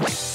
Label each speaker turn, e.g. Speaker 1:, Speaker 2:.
Speaker 1: Yeah.